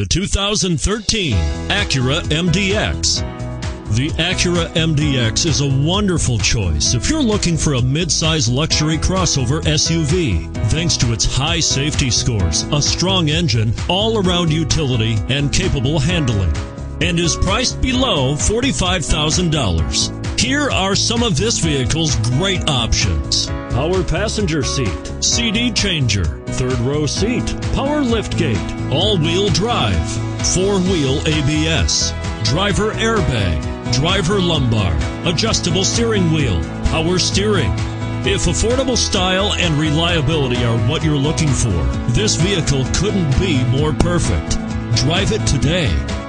The 2013 Acura MDX. The Acura MDX is a wonderful choice if you're looking for a midsize luxury crossover SUV. Thanks to its high safety scores, a strong engine, all around utility, and capable handling. And is priced below $45,000. Here are some of this vehicle's great options. Power passenger seat, CD changer, third row seat, power lift gate, all-wheel drive, four-wheel ABS, driver airbag, driver lumbar, adjustable steering wheel, power steering. If affordable style and reliability are what you're looking for, this vehicle couldn't be more perfect. Drive it today.